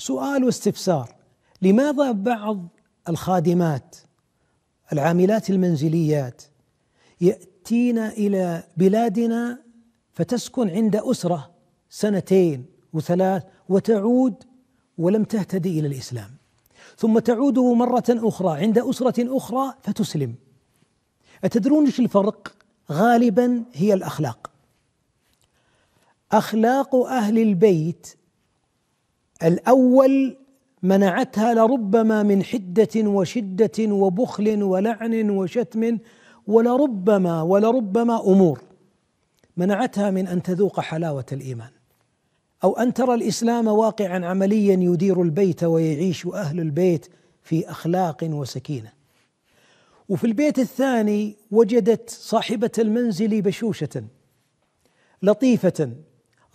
سؤال واستفسار. لماذا بعض الخادمات العاملات المنزليات يأتين إلى بلادنا فتسكن عند أسرة سنتين وثلاث وتعود ولم تهتدي إلى الإسلام؟ ثم تعود مرة أخرى عند أسرة أخرى فتسلم. أتدرون إيش الفرق؟ غالبا هي الأخلاق. أخلاق أهل البيت الأول منعتها لربما من حدة وشدة وبخل ولعن وشتم ولربما ولربما أمور. منعتها من أن تذوق حلاوة الإيمان. أو أن ترى الإسلام واقعا عمليا يدير البيت ويعيش أهل البيت في أخلاق وسكينة. وفي البيت الثاني وجدت صاحبة المنزل بشوشة لطيفة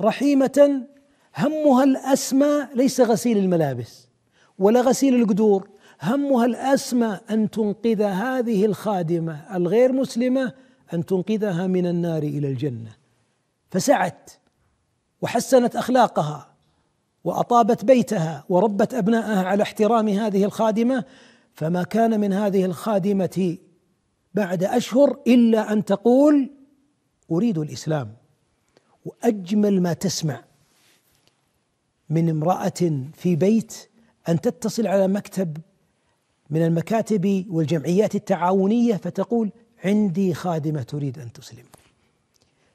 رحيمة همها الاسمى ليس غسيل الملابس ولا غسيل القدور. همها الاسمى أن تنقذ هذه الخادمة الغير مسلمة أن تنقذها من النار إلى الجنة. فسعت وحسنت أخلاقها وأطابت بيتها وربت أبنائها على احترام هذه الخادمة. فما كان من هذه الخادمة بعد أشهر إلا أن تقول أريد الإسلام وأجمل ما تسمع. من امرأة في بيت أن تتصل على مكتب من المكاتب والجمعيات التعاونية فتقول عندي خادمة تريد أن تسلم.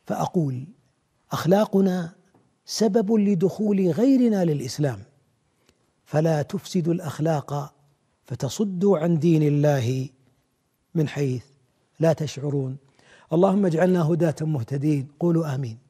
فأقول أخلاقنا سبب لدخول غيرنا للإسلام. فلا تفسدوا الأخلاق فتصدوا عن دين الله من حيث لا تشعرون. اللهم اجعلنا هداة مهتدين. قولوا آمين.